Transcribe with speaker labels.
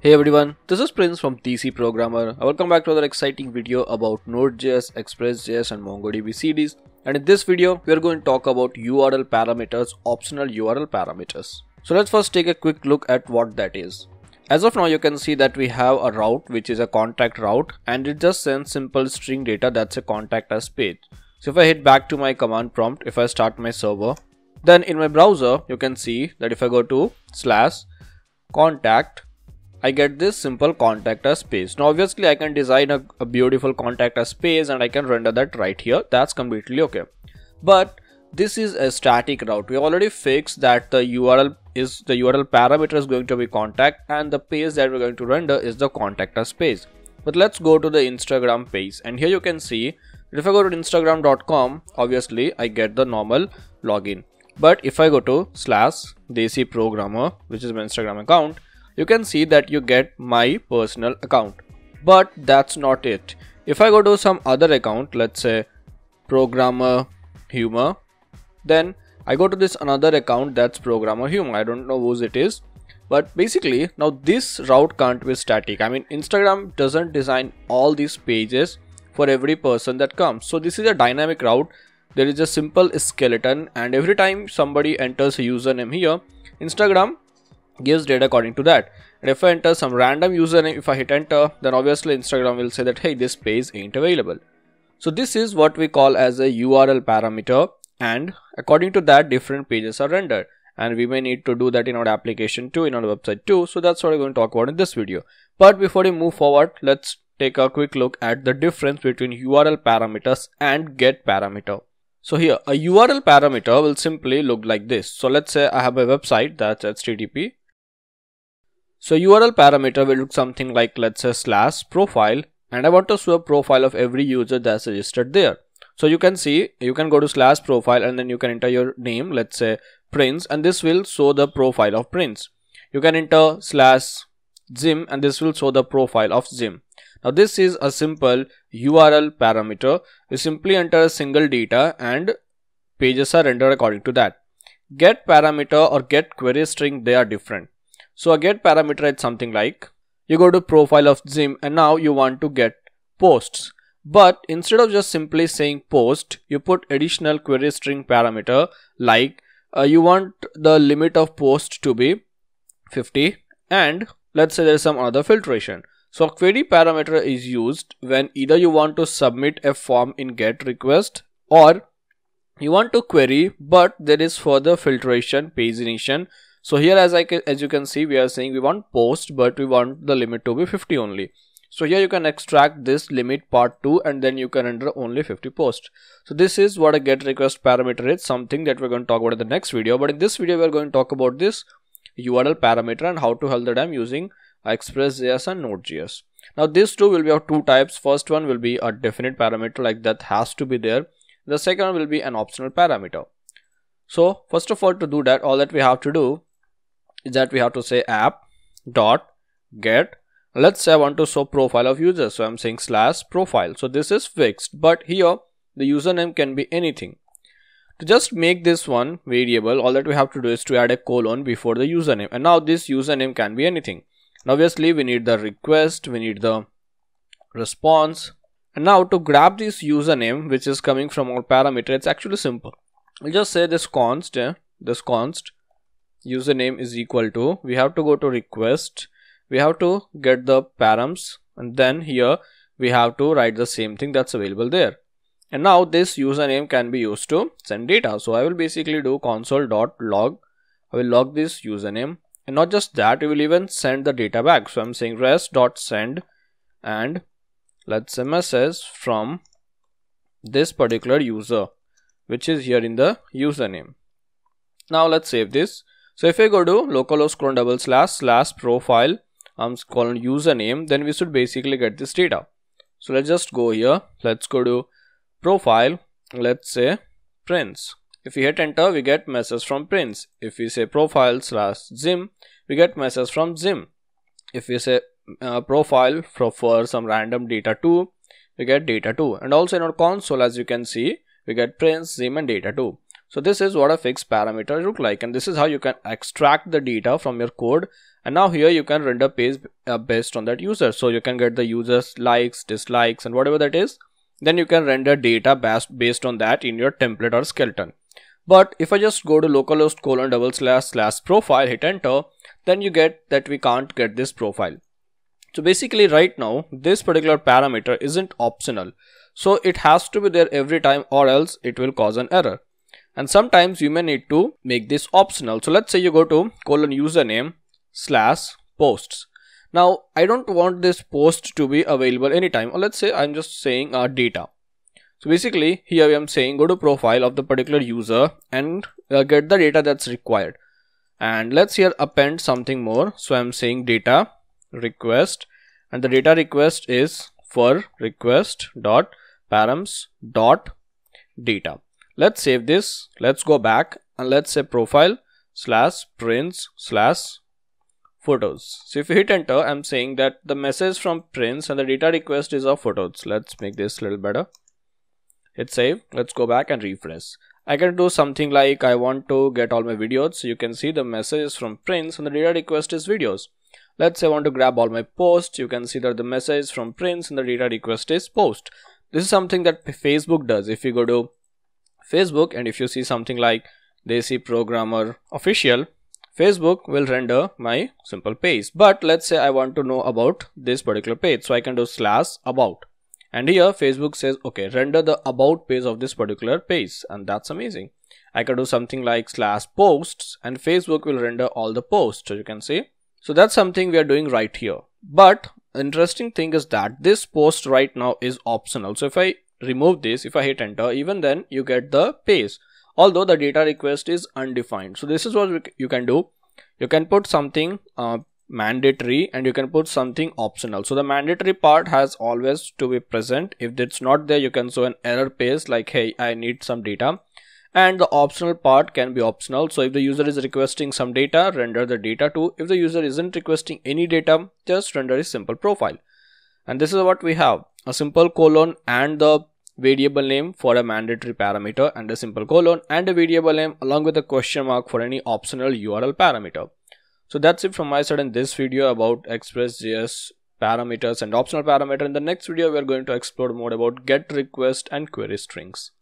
Speaker 1: Hey everyone, this is Prince from Desi Programmer. Welcome back to another exciting video about Node.js, Express.js and MongoDB CDs. And in this video, we are going to talk about URL parameters, optional URL parameters. So let's first take a quick look at what that is. As of now, you can see that we have a route which is a contact route and it just sends simple string data that's a contact us page. So if I hit back to my command prompt, if I start my server, then in my browser, you can see that if I go to slash contact I get this simple contact us page. Now obviously I can design a, a, beautiful contact us page and I can render that right here. That's completely okay. But this is a static route. We already fixed that the URL is the URL parameter is going to be contact and the page that we're going to render is the contact us page. But let's go to the Instagram page and here you can see if I go to instagram.com obviously I get the normal login. But if I go to slash desi programmer which is my Instagram account you can see that you get my personal account. But that's not it. If I go to some other account, let's say programmer humor, then I go to this another account that's programmer humor. I don't know whose it is. But basically, now this route can't be static. I mean, Instagram doesn't design all these pages for every person that comes. So this is a dynamic route. There is a simple skeleton and every time somebody enters a username here, Instagram gives data according to that. And if I enter some random username if I hit enter then obviously Instagram will say that hey this page ain't available. So this is what we call as a URL parameter. And according to that different pages are rendered. And we may need to do that in our application too in our website too. So that's what we're going to talk about in this video. But before we move forward let's take a quick look at the difference between URL parameters and get parameter. So here a URL parameter will simply look like this. So let's say I have a website that's http so URL parameter will look something like let's say slash profile and I want to show a profile of every user that's registered there. So you can see you can go to slash profile and then you can enter your name let's say Prince and this will show the profile of Prince. You can enter slash Zim and this will show the profile of Zim. Now this is a simple URL parameter. You simply enter a single data and pages are rendered according to that. Get parameter or get query string they are different. So a get parameter is something like you go to profile of Zim and now you want to get posts. But instead of just simply saying post, you put additional query string parameter like uh, you want the limit of post to be 50 and let's say there's some other filtration. So query parameter is used when either you want to submit a form in get request or you want to query but there is further filtration pagination so here as I can, as you can see, we are saying we want post, but we want the limit to be 50 only. So here you can extract this limit part 2 and then you can enter only 50 posts. So this is what a get request parameter is, something that we're going to talk about in the next video. But in this video, we're going to talk about this URL parameter and how to help them using Express.js and Node.js. Now these two will be of two types. First one will be a definite parameter like that has to be there. The second one will be an optional parameter. So first of all to do that, all that we have to do is that we have to say app dot get. Let's say I want to show profile of user. So I'm saying slash profile. So this is fixed but here the username can be anything. To just make this one variable all that we have to do is to add a colon before the username. And now this username can be anything. And obviously we need the request we need the response. And now to grab this username which is coming from our parameter it's actually simple. We'll just say this const eh, this const username is equal to we have to go to request we have to get the params and then here we have to write the same thing that's available there. And now this username can be used to send data. So i will basically do console.log i will log this username. And not just that we will even send the data back. So i'm saying res.send and let's message from this particular user which is here in the username. Now let's save this so if I go to localhost colon double slash slash profile um colon username, then we should basically get this data. So let's just go here. Let's go to profile. Let's say Prince. If we hit enter, we get message from Prince. If we say profile slash Zim, we get message from Zim. If we say uh, profile for, for some random data 2, we get data 2. And also in our console, as you can see, we get Prince, Zim and data 2. So this is what a fixed parameter look like and this is how you can extract the data from your code and now here you can render page uh, based on that user. So you can get the user's likes, dislikes and whatever that is. Then you can render data based, based on that in your template or skeleton. But if I just go to localhost colon double slash slash profile, hit enter, then you get that we can't get this profile. So basically right now, this particular parameter isn't optional. So it has to be there every time or else it will cause an error and sometimes you may need to make this optional. So let's say you go to colon username slash posts. Now i don't want this post to be available anytime. Or let's say i'm just saying uh, data. So basically here i am saying go to profile of the particular user and uh, get the data that's required. And let's here append something more. So i'm saying data request. And the data request is for request dot params dot data let's save this. Let's go back and let's say profile slash prince slash photos. So if you hit enter i'm saying that the message from prince and the data request is of photos. Let's make this a little better. Hit save. Let's go back and refresh. I can do something like i want to get all my videos. So you can see the messages from prince and the data request is videos. Let's say i want to grab all my posts. You can see that the message from prince and the data request is post. This is something that facebook does. If you go to Facebook and if you see something like Desi Programmer Official, Facebook will render my simple page. But let's say I want to know about this particular page. So I can do slash about. And here Facebook says, okay, render the about page of this particular page. And that's amazing. I can do something like slash posts and Facebook will render all the posts. So you can see. So that's something we are doing right here. But interesting thing is that this post right now is optional. So if I remove this if I hit enter even then you get the page although the data request is undefined. So this is what you can do. You can put something uh, mandatory and you can put something optional. So the mandatory part has always to be present. If it's not there you can show an error page like hey I need some data. And the optional part can be optional. So if the user is requesting some data render the data too if the user isn't requesting any data just render a simple profile and this is what we have a simple colon and the variable name for a mandatory parameter and a simple colon and a variable name along with a question mark for any optional URL parameter. So that's it from my side in this video about Express.js parameters and optional parameter. In the next video, we are going to explore more about get request and query strings.